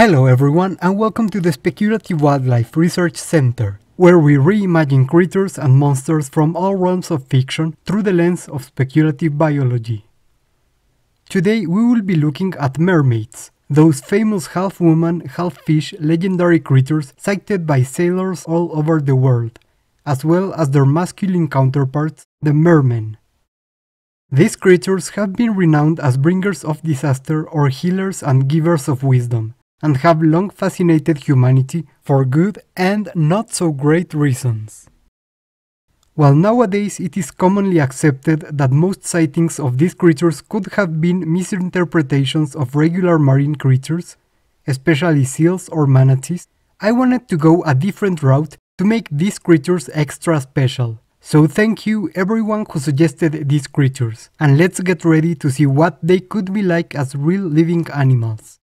Hello everyone and welcome to the Speculative Wildlife Research Center, where we reimagine creatures and monsters from all realms of fiction through the lens of speculative biology. Today we will be looking at mermaids, those famous half-woman, half-fish legendary creatures cited by sailors all over the world, as well as their masculine counterparts, the mermen. These creatures have been renowned as bringers of disaster or healers and givers of wisdom, and have long fascinated humanity for good and not so great reasons. While nowadays it is commonly accepted that most sightings of these creatures could have been misinterpretations of regular marine creatures, especially seals or manatees, I wanted to go a different route to make these creatures extra special. So thank you everyone who suggested these creatures, and let's get ready to see what they could be like as real living animals.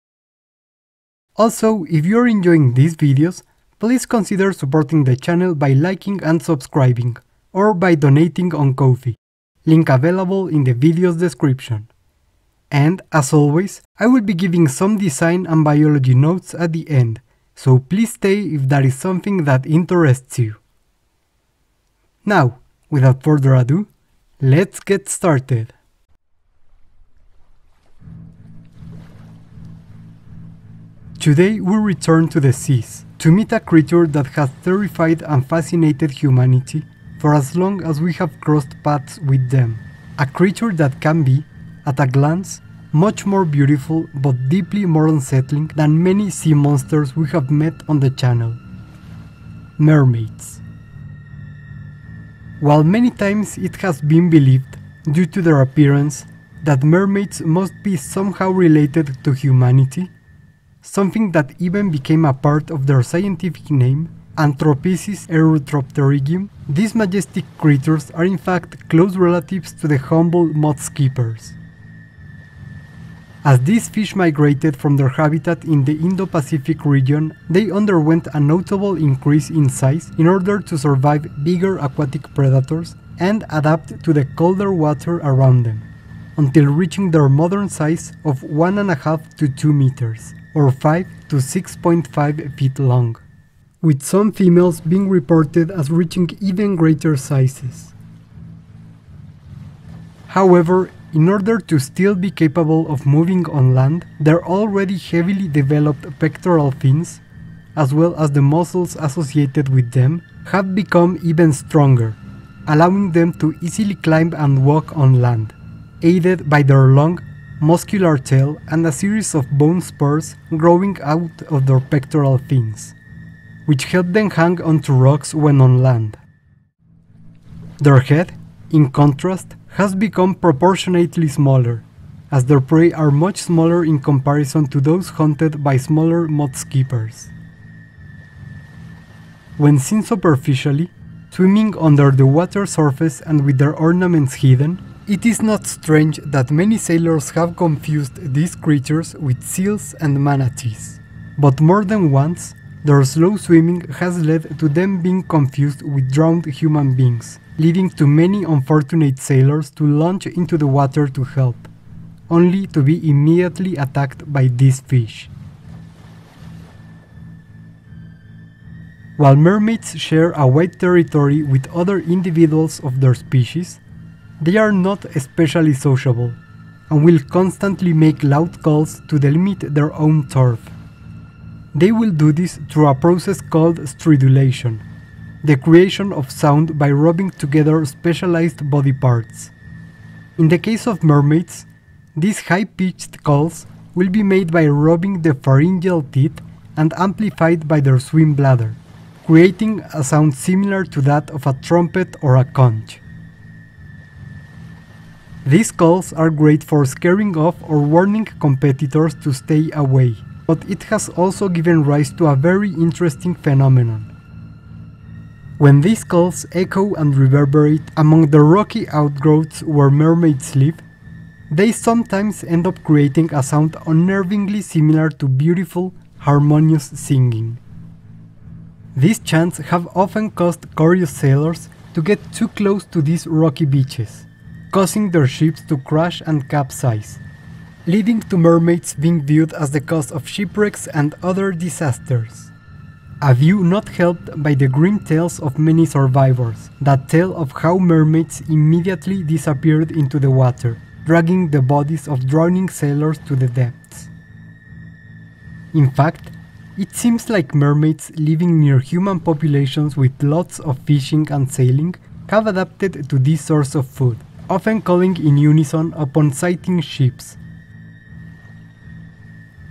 Also, if you're enjoying these videos, please consider supporting the channel by liking and subscribing, or by donating on Ko-fi, link available in the video's description. And, as always, I will be giving some design and biology notes at the end, so please stay if that is something that interests you. Now, without further ado, let's get started. Today we return to the seas to meet a creature that has terrified and fascinated humanity for as long as we have crossed paths with them. A creature that can be, at a glance, much more beautiful but deeply more unsettling than many sea monsters we have met on the channel. Mermaids. While many times it has been believed, due to their appearance, that mermaids must be somehow related to humanity, something that even became a part of their scientific name, Anthropisys erythropterygium, these majestic creatures are in fact close relatives to the humble mudskippers. As these fish migrated from their habitat in the Indo-Pacific region, they underwent a notable increase in size in order to survive bigger aquatic predators and adapt to the colder water around them, until reaching their modern size of 1.5 to 2 meters or 5 to 6.5 feet long, with some females being reported as reaching even greater sizes. However, in order to still be capable of moving on land, their already heavily developed pectoral fins, as well as the muscles associated with them, have become even stronger, allowing them to easily climb and walk on land, aided by their long muscular tail, and a series of bone spurs growing out of their pectoral fins, which help them hang onto rocks when on land. Their head, in contrast, has become proportionately smaller, as their prey are much smaller in comparison to those hunted by smaller mudskippers. When seen superficially, swimming under the water surface and with their ornaments hidden, it is not strange that many sailors have confused these creatures with seals and manatees. But more than once, their slow swimming has led to them being confused with drowned human beings, leading to many unfortunate sailors to launch into the water to help, only to be immediately attacked by these fish. While mermaids share a wide territory with other individuals of their species, they are not especially sociable, and will constantly make loud calls to delimit their own turf. They will do this through a process called stridulation, the creation of sound by rubbing together specialized body parts. In the case of mermaids, these high-pitched calls will be made by rubbing the pharyngeal teeth and amplified by their swim bladder, creating a sound similar to that of a trumpet or a conch. These calls are great for scaring off or warning competitors to stay away, but it has also given rise to a very interesting phenomenon. When these calls echo and reverberate among the rocky outgrowths where mermaids live, they sometimes end up creating a sound unnervingly similar to beautiful, harmonious singing. These chants have often caused curious sailors to get too close to these rocky beaches, causing their ships to crash and capsize. leading to mermaids being viewed as the cause of shipwrecks and other disasters. A view not helped by the grim tales of many survivors that tell of how mermaids immediately disappeared into the water, dragging the bodies of drowning sailors to the depths. In fact, it seems like mermaids living near human populations with lots of fishing and sailing have adapted to this source of food, often calling in unison upon sighting ships.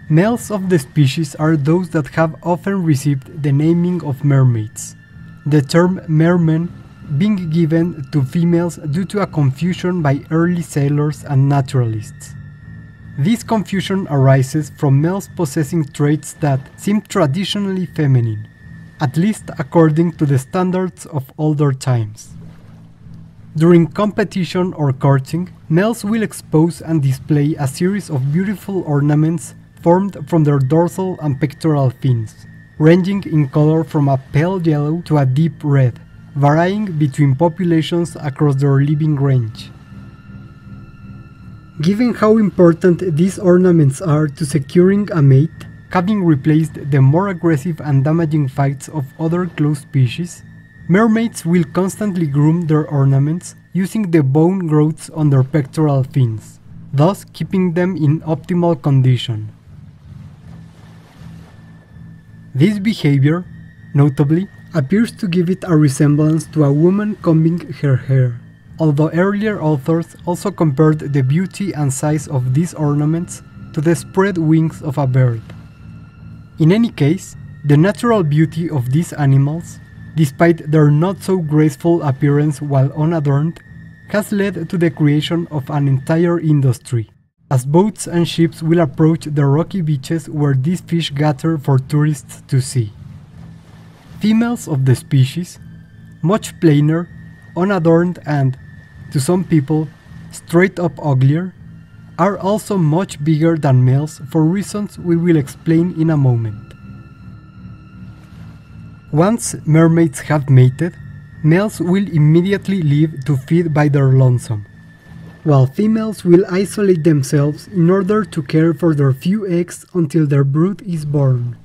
Males of the species are those that have often received the naming of mermaids, the term merman being given to females due to a confusion by early sailors and naturalists. This confusion arises from males possessing traits that seem traditionally feminine, at least according to the standards of older times. During competition or courting, males will expose and display a series of beautiful ornaments formed from their dorsal and pectoral fins, ranging in color from a pale yellow to a deep red, varying between populations across their living range. Given how important these ornaments are to securing a mate, having replaced the more aggressive and damaging fights of other close species, mermaids will constantly groom their ornaments using the bone growths on their pectoral fins, thus keeping them in optimal condition. This behavior, notably, appears to give it a resemblance to a woman combing her hair although earlier authors also compared the beauty and size of these ornaments to the spread wings of a bird. In any case, the natural beauty of these animals, despite their not so graceful appearance while unadorned, has led to the creation of an entire industry, as boats and ships will approach the rocky beaches where these fish gather for tourists to see. Females of the species, much plainer, unadorned and, to some people, straight up uglier, are also much bigger than males for reasons we will explain in a moment. Once mermaids have mated, males will immediately leave to feed by their lonesome, while females will isolate themselves in order to care for their few eggs until their brood is born.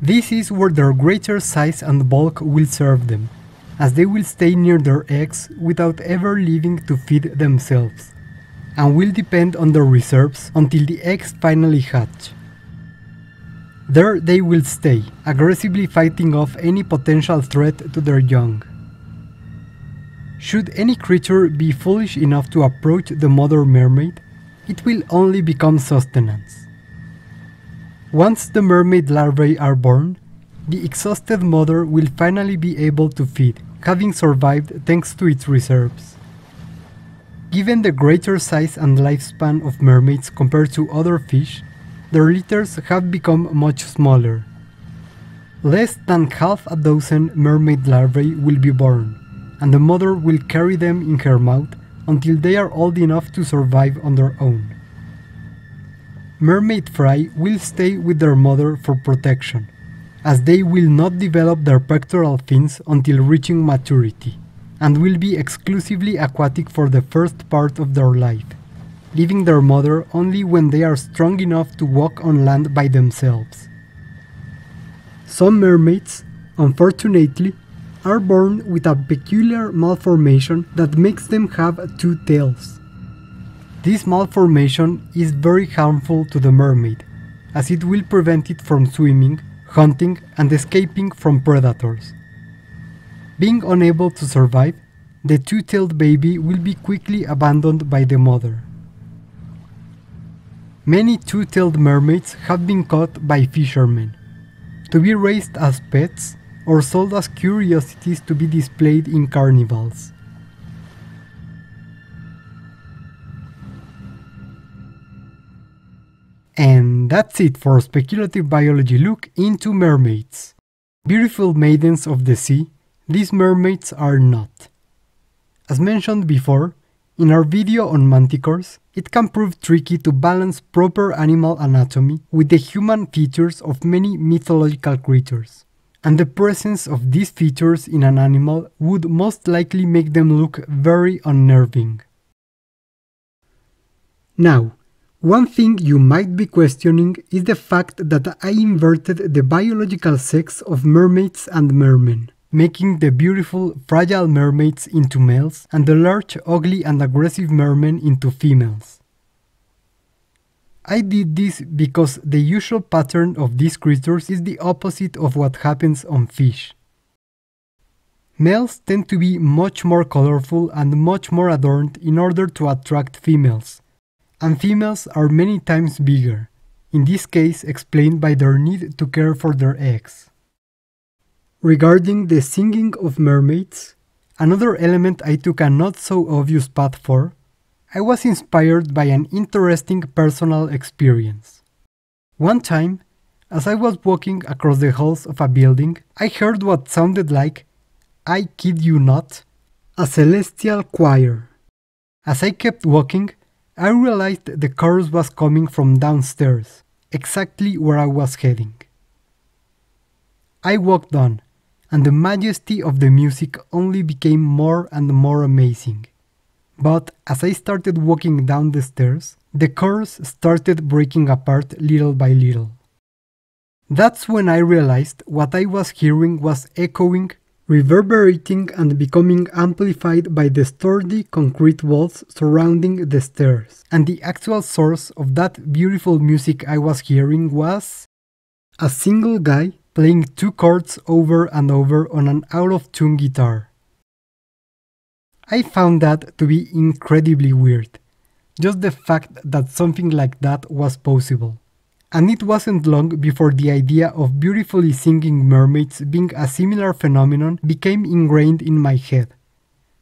This is where their greater size and bulk will serve them, as they will stay near their eggs without ever leaving to feed themselves, and will depend on their reserves until the eggs finally hatch. There they will stay, aggressively fighting off any potential threat to their young. Should any creature be foolish enough to approach the mother mermaid, it will only become sustenance. Once the mermaid larvae are born, the exhausted mother will finally be able to feed, having survived thanks to its reserves. Given the greater size and lifespan of mermaids compared to other fish, their litters have become much smaller. Less than half a dozen mermaid larvae will be born, and the mother will carry them in her mouth until they are old enough to survive on their own. Mermaid fry will stay with their mother for protection, as they will not develop their pectoral fins until reaching maturity, and will be exclusively aquatic for the first part of their life, leaving their mother only when they are strong enough to walk on land by themselves. Some mermaids, unfortunately, are born with a peculiar malformation that makes them have two tails. This malformation is very harmful to the mermaid, as it will prevent it from swimming hunting, and escaping from predators. Being unable to survive, the two-tailed baby will be quickly abandoned by the mother. Many two-tailed mermaids have been caught by fishermen, to be raised as pets or sold as curiosities to be displayed in carnivals. And that's it for speculative biology look into mermaids. Beautiful maidens of the sea, these mermaids are not. As mentioned before, in our video on manticores, it can prove tricky to balance proper animal anatomy with the human features of many mythological creatures. And the presence of these features in an animal would most likely make them look very unnerving. Now, one thing you might be questioning is the fact that I inverted the biological sex of mermaids and mermen, making the beautiful, fragile mermaids into males and the large, ugly, and aggressive mermen into females. I did this because the usual pattern of these creatures is the opposite of what happens on fish. Males tend to be much more colorful and much more adorned in order to attract females, and females are many times bigger, in this case explained by their need to care for their eggs. Regarding the singing of mermaids, another element I took a not so obvious path for, I was inspired by an interesting personal experience. One time, as I was walking across the halls of a building, I heard what sounded like, I kid you not, a celestial choir. As I kept walking, I realized the chorus was coming from downstairs, exactly where I was heading. I walked on, and the majesty of the music only became more and more amazing. But as I started walking down the stairs, the chorus started breaking apart little by little. That's when I realized what I was hearing was echoing reverberating and becoming amplified by the sturdy concrete walls surrounding the stairs. And the actual source of that beautiful music I was hearing was a single guy playing two chords over and over on an out of tune guitar. I found that to be incredibly weird, just the fact that something like that was possible and it wasn't long before the idea of beautifully singing mermaids being a similar phenomenon became ingrained in my head.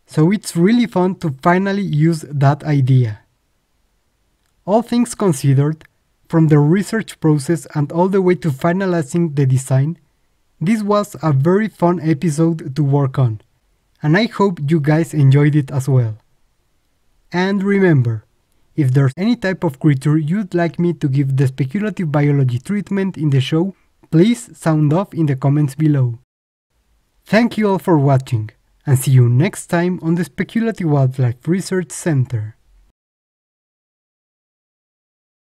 So it's really fun to finally use that idea. All things considered, from the research process and all the way to finalizing the design, this was a very fun episode to work on, and I hope you guys enjoyed it as well. And remember, if there's any type of creature you'd like me to give the speculative biology treatment in the show, please sound off in the comments below. Thank you all for watching, and see you next time on the Speculative Wildlife Research Center.